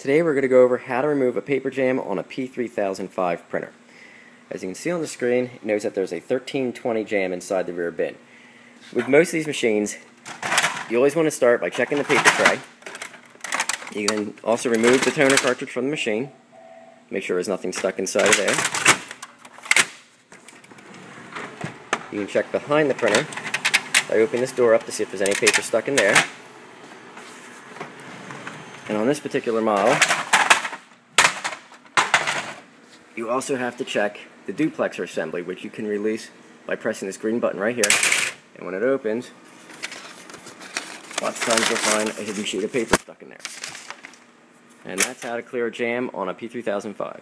Today we're going to go over how to remove a paper jam on a P3005 printer. As you can see on the screen, it knows that there's a 1320 jam inside the rear bin. With most of these machines, you always want to start by checking the paper tray. You can also remove the toner cartridge from the machine. Make sure there's nothing stuck inside of there. You can check behind the printer by opening this door up to see if there's any paper stuck in there. And on this particular model, you also have to check the duplexer assembly, which you can release by pressing this green button right here. And when it opens, lots of times you'll find a hidden sheet of paper stuck in there. And that's how to clear a jam on a P3005.